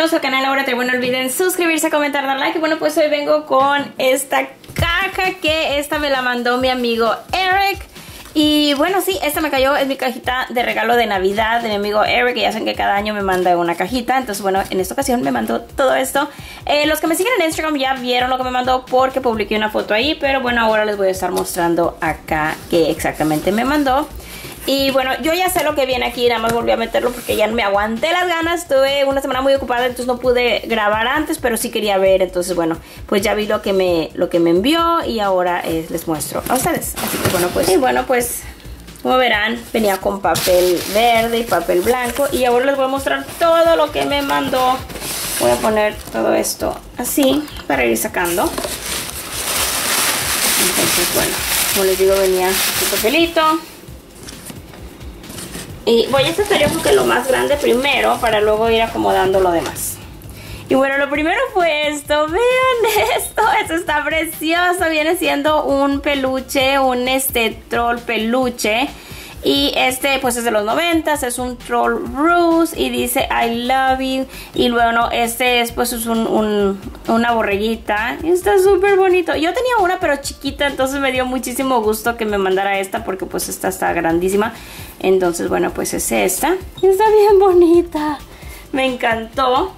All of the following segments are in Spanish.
nuevos al canal ahora te bueno olviden suscribirse, comentar, dar like y bueno pues hoy vengo con esta caja que esta me la mandó mi amigo Eric y bueno, sí, esta me cayó, es mi cajita de regalo de Navidad de mi amigo Eric, que ya saben que cada año me manda una cajita, entonces bueno, en esta ocasión me mandó todo esto. Eh, los que me siguen en Instagram ya vieron lo que me mandó porque publiqué una foto ahí, pero bueno, ahora les voy a estar mostrando acá qué exactamente me mandó. Y bueno, yo ya sé lo que viene aquí, nada más volví a meterlo porque ya no me aguanté las ganas. Tuve una semana muy ocupada, entonces no pude grabar antes, pero sí quería ver. Entonces, bueno, pues ya vi lo que me, lo que me envió y ahora eh, les muestro a ustedes. Así que bueno, pues, y bueno, pues, como verán, venía con papel verde y papel blanco. Y ahora les voy a mostrar todo lo que me mandó. Voy a poner todo esto así para ir sacando. Entonces, bueno, como les digo, venía su papelito y voy a hacer yo lo más grande primero para luego ir acomodando lo demás. Y bueno, lo primero fue esto. Vean esto. Esto está precioso. Viene siendo un peluche, un este troll peluche. Y este pues es de los 90 es un troll rose y dice I love you. Y luego este es pues es un, una borreguita. Y está súper bonito. Yo tenía una pero chiquita, entonces me dio muchísimo gusto que me mandara esta porque pues esta está grandísima. Entonces bueno pues es esta. Y está bien bonita. Me encantó.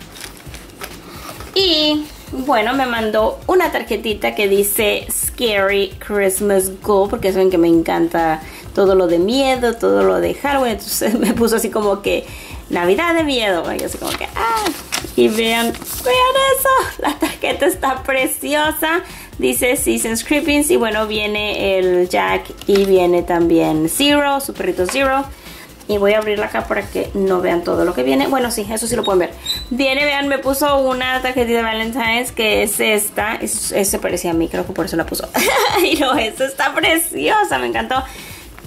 Y bueno, me mandó una tarjetita que dice Scary Christmas Go porque saben que me encanta todo lo de miedo, todo lo de Halloween. Entonces me puso así como que Navidad de miedo. Y así como que, ah. Y vean, vean eso. La tarjeta está preciosa. Dice Seasons Creepings. Y bueno, viene el Jack y viene también Zero, su perrito Zero. Y voy a abrirla acá para que no vean todo lo que viene. Bueno, sí, eso sí lo pueden ver. Viene, vean, me puso una tarjetita de Valentine's que es esta. Ese parecía a mí, creo que por eso la puso. y no, esta está preciosa, me encantó.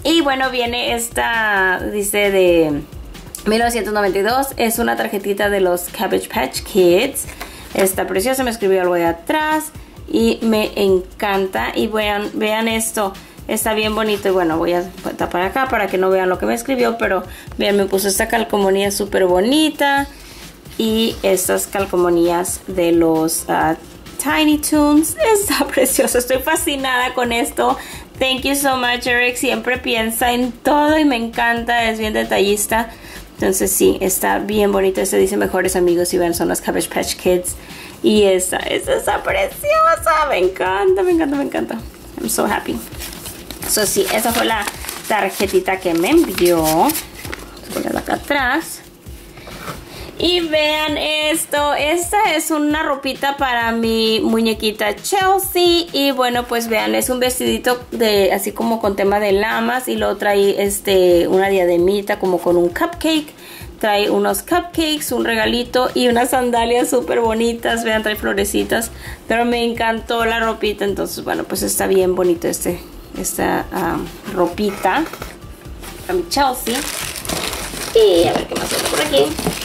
Y bueno, viene esta, dice de 1992. Es una tarjetita de los Cabbage Patch Kids. Está preciosa, me escribió algo de atrás. Y me encanta. Y vean, vean esto. Está bien bonito y bueno, voy a tapar acá para que no vean lo que me escribió, pero vean, me puso esta calcomanía súper bonita y estas calcomanías de los uh, Tiny Toons. Está precioso, estoy fascinada con esto. Thank you so much, Eric. Siempre piensa en todo y me encanta. Es bien detallista. Entonces sí, está bien bonito. Este dice mejores amigos y ven, son los Cabbage Patch Kids. Y esta, esta está preciosa. Me encanta, me encanta, me encanta. I'm so happy. So sí, esa fue la tarjetita que me envió. Voy a acá atrás. Y vean esto, esta es una ropita para mi muñequita Chelsea. Y bueno pues vean es un vestidito de así como con tema de lamas. Y luego trae este una diademita como con un cupcake. Trae unos cupcakes, un regalito y unas sandalias súper bonitas, vean trae florecitas. Pero me encantó la ropita. Entonces bueno pues está bien bonito este esta ropita para mi Chelsea y a ver qué más hay por aquí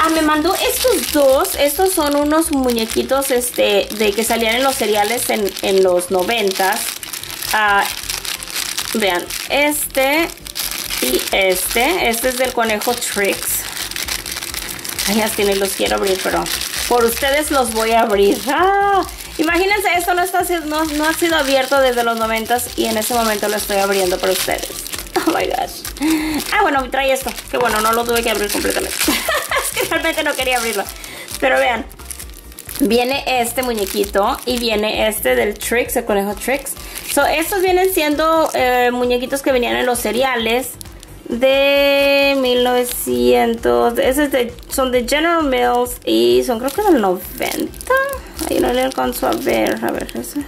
Ah, me mandó estos dos. Estos son unos muñequitos este, de que salían en los cereales en, los noventas. Ah, vean, este y este. Este es del conejo Tricks. Ay, así ni los quiero abrir, pero por ustedes los voy a abrir. ¡Ah! Imagínense, esto no, está, ha sido abierto desde los noventas y en este momento lo estoy abriendo para ustedes. Oh my gosh. Ah, bueno, trae esto. Que bueno, no lo tuve que abrir completamente. realmente no quería abrirlo. Pero vean, viene este muñequito y viene este del Trix, el conejo Trix. So, estos vienen siendo eh, muñequitos que venían en los cereales de 1900. Esos son de General Mills y son creo que del 90. Ahí no le alcanzo a ver. A ver, ese.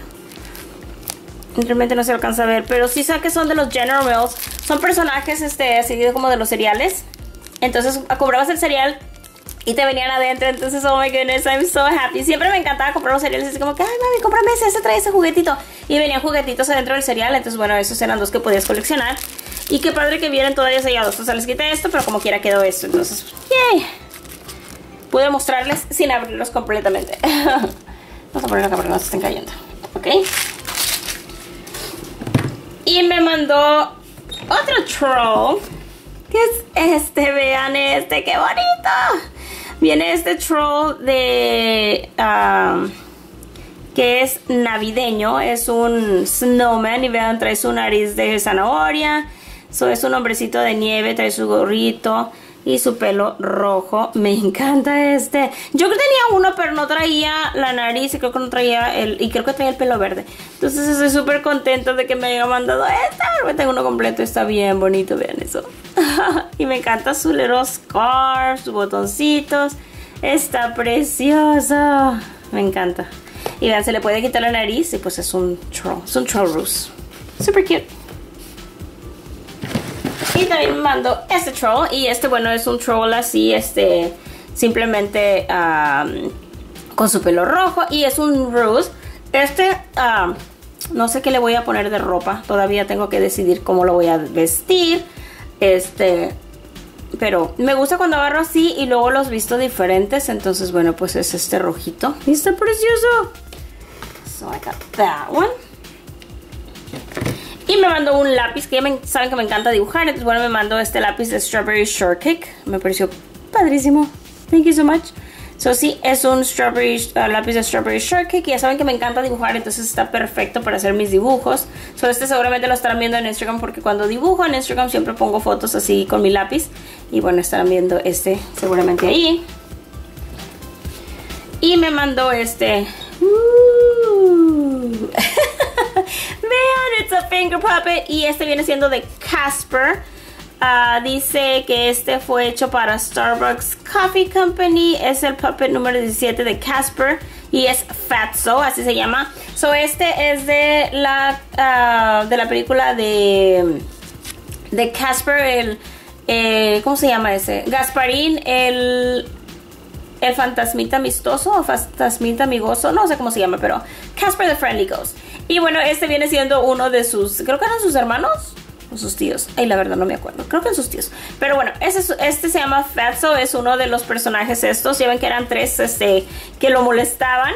Realmente no se alcanza a ver, pero sí sé que son de los General Mills. Son personajes este, así como de los cereales. Entonces, comprabas el cereal y te venían adentro. Entonces, oh my goodness, I'm so happy. Siempre me encantaba comprar los cereales. Así como que, ay, mami, cómprame ese, ese trae ese juguetito. Y venían juguetitos adentro del cereal. Entonces, bueno, esos eran dos que podías coleccionar. Y qué padre que vienen todavía sellados. O sea, les quité esto, pero como quiera quedó esto. Entonces, yay. Pude mostrarles sin abrirlos completamente. Vamos a poner acá para que no se estén cayendo. Ok. Y me mandó otro troll. ¿Qué es este? Vean este, qué bonito. Viene este troll de... ah, que es navideño, es un snowman y vean, trae su nariz de zanahoria, so, es un hombrecito de nieve, trae su gorrito y su pelo rojo, me encanta este, yo tenía uno pero no traía la nariz y creo que no traía el, y creo que traía el pelo verde, entonces estoy súper contento de que me haya mandado esta, me tengo uno completo, está bien bonito, vean eso, y me encanta su little scarf, sus botoncitos, está precioso, me encanta. Y vean, se le puede quitar la nariz y pues es un troll. Es un troll ruse. Super cute. Y también me mando este troll. Y este, bueno, es un troll así, este, simplemente um, con su pelo rojo. Y es un ruse. Este, um, no sé qué le voy a poner de ropa. Todavía tengo que decidir cómo lo voy a vestir. Este, pero me gusta cuando agarro así y luego los visto diferentes. Entonces, bueno, pues es este rojito. Y está precioso. So I got that one. Y me mandó un lápiz que ya saben que me encanta dibujar. Entonces, bueno, me mandó este lápiz de Strawberry Shortcake. Me pareció padrísimo. Thank you so much. So, sí, es un strawberry, uh, lápiz de Strawberry Shortcake. Ya saben que me encanta dibujar, entonces está perfecto para hacer mis dibujos. So, este seguramente lo estarán viendo en Instagram porque cuando dibujo en Instagram siempre pongo fotos así con mi lápiz. Y bueno, estarán viendo este seguramente ahí. Y me mandó este... Uh. Vean, it's a finger puppet. Y este viene siendo de Casper. Ah, dice que este fue hecho para Starbucks Coffee Company. Es el puppet número 17 de Casper. Y es Fatso, así se llama. So, este es de la, ah, de la película de, de Casper, el... ¿Cómo se llama ese? Gasparín, el el fantasmita amistoso o fantasmita amigoso, no sé cómo se llama, pero Casper the Friendly Ghost. Y bueno, este viene siendo uno de sus, creo que eran sus hermanos o sus tíos. Ay, la verdad no me acuerdo, creo que eran sus tíos. Pero bueno, este, se llama Fatso, es uno de los personajes estos. Ya ven que eran tres este, que lo molestaban.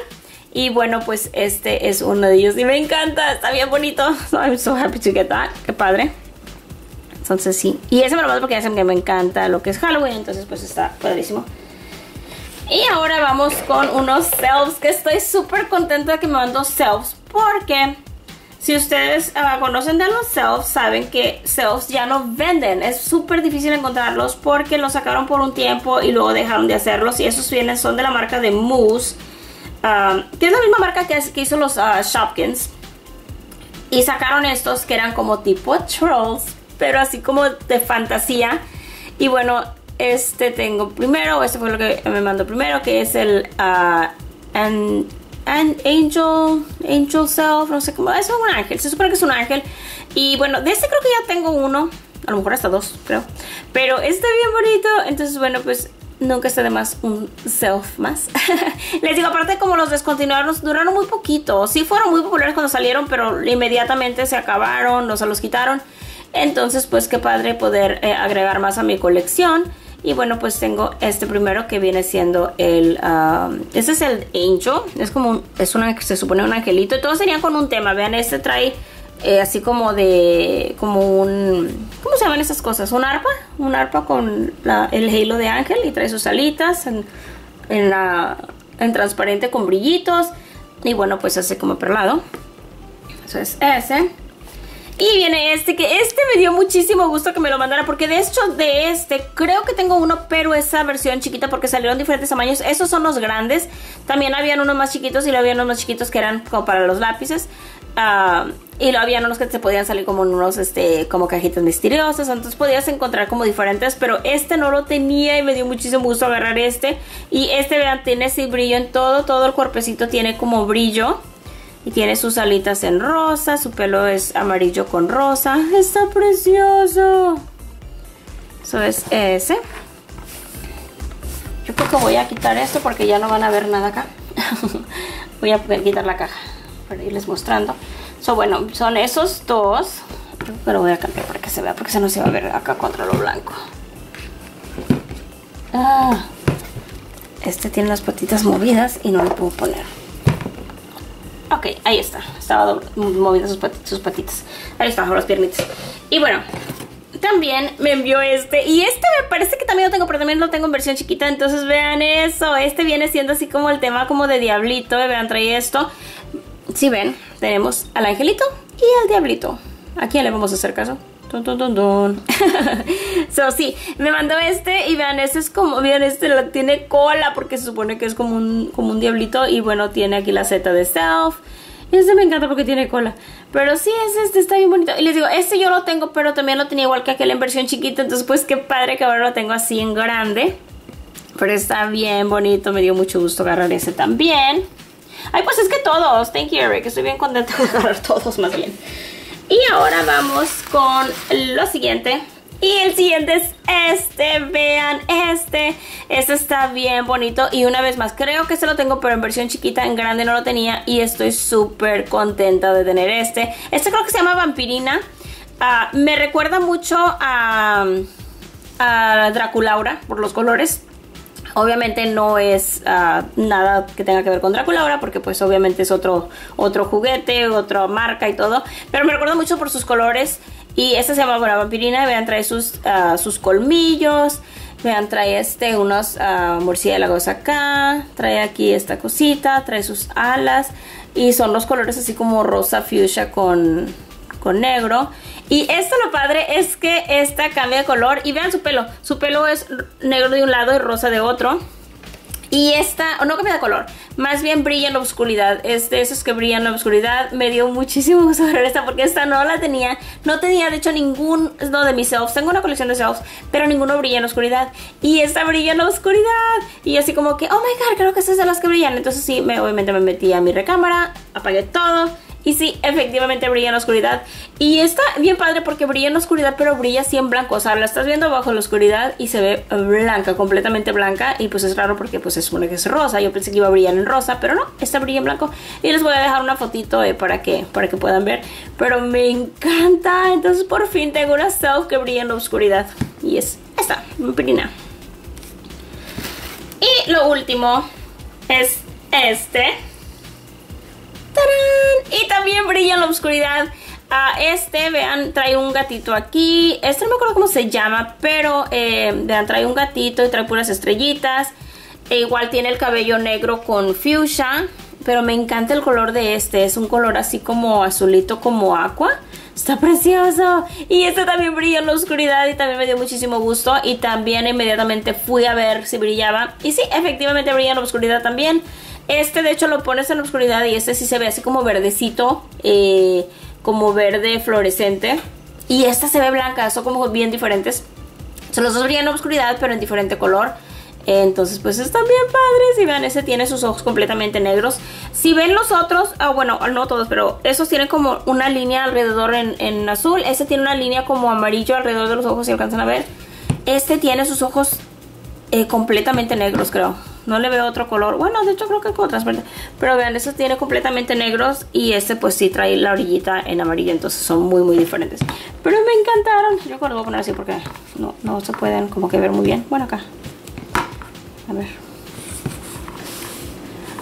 Y bueno, pues este es uno de ellos. Y me encanta, está bien bonito. So I'm so happy to get that. Qué padre. Entonces sí. Y ese me lo mando porque ya que me encanta lo que es Halloween. Entonces pues está padrísimo. Y ahora vamos con unos selves que estoy súper contenta de que me mandó selves porque si ustedes uh, conocen de los selves saben que selves ya no venden. Es súper difícil encontrarlos porque los sacaron por un tiempo y luego dejaron de hacerlos y esos vienen son de la marca de Moose. Um, que es la misma marca que, hizo los uh, Shopkins. Y sacaron estos que eran como tipo trolls, pero así como de fantasía. Y bueno, este tengo primero, este fue lo que me mandó primero, que es el uh, an Angel, Angel Self, no sé cómo, es un ángel, se supone que es un ángel. Y bueno, de este creo que ya tengo uno, a lo mejor hasta dos, creo. Pero está bien bonito, entonces bueno, pues nunca está de más un self más. Les digo, aparte como los descontinuaron, duraron muy poquito. Sí fueron muy populares cuando salieron, pero inmediatamente se acabaron, o se los quitaron. Entonces, pues qué padre poder eh, agregar más a mi colección. Y bueno, pues tengo este primero que viene siendo el... Um, este es el Angel. Es como un, es una, se supone un angelito. Y todos serían con un tema. Vean, este trae eh, así como de... Como un... ¿Cómo se llaman esas cosas? ¿Un arpa? Un arpa con el halo de ángel. Y trae sus alitas en, en, la, en transparente con brillitos. Y bueno, pues hace como perlado. Eso es ese. Y viene este, que este me dio muchísimo gusto que me lo mandara, porque de hecho de este creo que tengo uno, pero esa versión chiquita, porque salieron diferentes tamaños. Esos son los grandes. También habían unos más chiquitos y lo habían unos más chiquitos que eran como para los lápices. Uh, y lo habían unos que se podían salir como en unos, este, como cajitas misteriosas. Entonces podías encontrar como diferentes, pero este no lo tenía y me dio muchísimo gusto agarrar este. Y este, vean, tiene ese brillo en todo, todo el cuerpecito tiene como brillo. Y tiene sus alitas en rosa, su pelo es amarillo con rosa. Está precioso. Eso es ese. Yo creo que voy a quitar esto porque ya no van a ver nada acá. voy a quitar la caja para irles mostrando. So, bueno, son esos dos. Pero voy a cambiar para que se vea, porque se no se va a ver acá contra lo blanco. Ah, este tiene las patitas movidas y no lo puedo poner. Ok, ahí está. Estaba moviendo sus patitas. Ahí están las piernitas. Y bueno, también me envió este. Y este me parece que también lo tengo, pero también lo tengo en versión chiquita. Entonces vean eso. Este viene siendo así como el tema como de diablito. Vean, trae esto. Si ven, tenemos al angelito y al diablito. ¿A quién le vamos a hacer caso? so, sí, me mandó este y vean, este es como, vean, este tiene cola porque se supone que es como un, como un diablito y bueno, tiene aquí la Z de Self. Este me encanta porque tiene cola. Pero sí, es este, está bien bonito. Y les digo, este yo lo tengo, pero también lo tenía igual que aquel en versión chiquita. Entonces, pues qué padre que ahora lo tengo así en grande. Pero está bien bonito, me dio mucho gusto agarrar ese también. Ay, pues es que todos. Thank you, Eric. Estoy bien contenta de agarrar todos más bien. Y ahora vamos con lo siguiente. Y el siguiente es este, vean este. Este está bien bonito. Y una vez más, creo que este lo tengo, pero en versión chiquita, en grande no lo tenía. Y estoy súper contenta de tener este. Este creo que se llama Vampirina. Ah, me recuerda mucho a, a Draculaura por los colores. Obviamente no es ah, nada que tenga que ver con Drácula ahora, porque pues obviamente es otro, otro juguete, otra marca y todo. Pero me recuerda mucho por sus colores. Y esta se llama la vampirina. Vean, trae sus, uh, sus colmillos. Vean, trae este, unos uh, murciélagos acá. Trae aquí esta cosita. Trae sus alas. Y son los colores así como rosa fuchsia con, con negro. Y esto lo padre es que esta cambia de color. Y vean su pelo. Su pelo es negro de un lado y rosa de otro. Y esta, o no cambia de color, más bien brilla en la oscuridad. Es de esos que brillan en la oscuridad. Me dio muchísimo gusto ver esta porque esta no la tenía. No tenía, de hecho, ningún no, de mis selves. Tengo una colección de selves, pero ninguno brilla en la oscuridad. Y esta brilla en la oscuridad. Y así como que, oh my god, creo que estas es de las que brillan. Entonces sí, me, obviamente me metí a mi recámara, apagué todo y sí, efectivamente brilla en la oscuridad. Y está bien padre porque brilla en la oscuridad, pero brilla así en blanco. O sea, la estás viendo bajo la oscuridad y se ve blanca, completamente blanca. Y pues es raro porque pues se supone que es rosa. Yo pensé que iba a brillar en rosa, pero no, esta brilla en blanco. Y les voy a dejar una fotito eh, para, que, para que puedan ver. Pero me encanta. Entonces por fin tengo una self que brilla en la oscuridad. Y es esta, Vampirina. Y lo último es este y también brilla en la oscuridad. Uh, este, vean, trae un gatito aquí. Este no me acuerdo cómo se llama, pero eh, vean, trae un gatito y trae puras estrellitas. E igual tiene el cabello negro con fuchsia. Pero me encanta el color de este. Es un color así como azulito, como agua. Está precioso. Y este también brilla en la oscuridad y también me dio muchísimo gusto. Y también inmediatamente fui a ver si brillaba. Y sí, efectivamente brilla en la oscuridad también. Este de hecho lo pones en oscuridad y este sí se ve así como verdecito, eh, como verde fluorescente. Y esta se ve blanca, son como bien diferentes. Son los dos brillan en oscuridad pero en diferente color. Entonces pues están bien padres y vean, ese tiene sus ojos completamente negros. Si ven los otros, ah bueno, no todos, pero esos tienen como una línea alrededor en, azul. Este tiene una línea como amarillo alrededor de los ojos, si alcanzan a ver. Este tiene sus ojos eh, completamente negros creo. No le veo otro color. Bueno, de hecho creo que con otras verdes. Pero vean, este tiene completamente negros y este pues sí trae la orillita en amarillo. Entonces son muy muy diferentes. Pero me encantaron. Yo creo que lo voy a poner así porque no, no se pueden como que ver muy bien. Bueno, acá. A ver.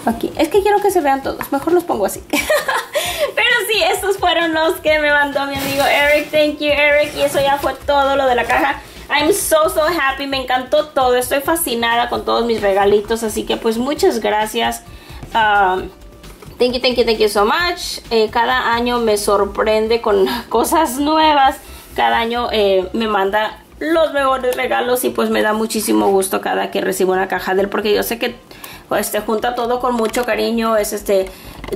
Aquí. Es que quiero que se vean todos. Mejor los pongo así. Pero sí, estos fueron los que me mandó mi amigo Eric. Thank you, Eric. Y eso ya fue todo lo de la caja. I'm so, so happy. Me encantó todo. Estoy fascinada con todos mis regalitos. Así que pues muchas gracias. Um, thank you, thank you, thank you so much. Eh, cada año me sorprende con cosas nuevas. Cada año eh, me manda los mejores regalos y pues me da muchísimo gusto cada que recibo una caja de él porque yo sé que este junta todo con mucho cariño es este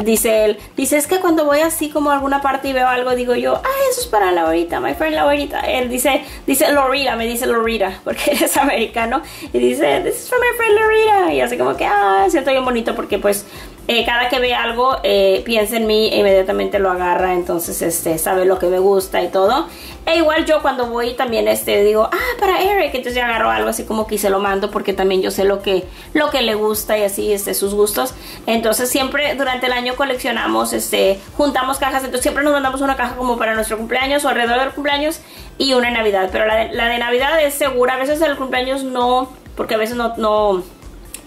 dice él, dice, es que cuando voy así como a alguna parte y veo algo, digo yo, ah, eso es para Laurita, my friend Laurita. Él dice, dice Lorita, me dice Lorita, porque él es americano. Y dice, this is for my friend Lorita. Y así como que, ah, siento bien bonito porque pues eh, cada que ve algo eh, piensa en mí e inmediatamente lo agarra, entonces este sabe lo que me gusta y todo. E igual yo cuando voy también este digo, ah, para Eric, entonces ya agarro algo así como que se lo mando porque también yo sé lo que lo que le gusta y así este sus gustos. Entonces siempre durante el año coleccionamos, este, juntamos cajas, entonces siempre nos mandamos una caja como para nuestro cumpleaños o alrededor del cumpleaños y una Navidad, pero la de, la de Navidad es segura, a veces el cumpleaños no, porque a veces no no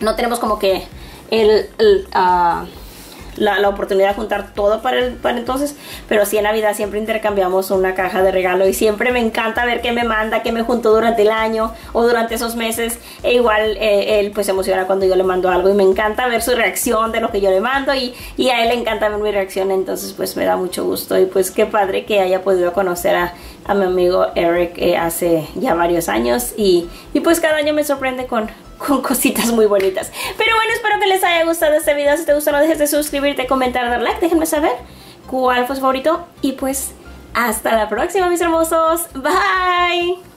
no tenemos como que el, el, uh, la, oportunidad de juntar todo para, el, para entonces, pero sí en Navidad siempre intercambiamos una caja de regalo y siempre me encanta ver qué me manda, qué me juntó durante el año o durante esos meses. E igual eh, él pues se emociona cuando yo le mando algo y me encanta ver su reacción de lo que yo le mando y, y a él le encanta ver mi reacción, entonces pues me da mucho gusto y pues qué padre que haya podido conocer a, a mi amigo Eric eh, hace ya varios años y, y pues cada año me sorprende con con cositas muy bonitas. Pero bueno, espero que les haya gustado este video. Si te gustó, no dejes de suscribirte, comentar, dar like. Déjenme saber cuál fue su favorito. Y pues, hasta la próxima, mis hermosos. Bye.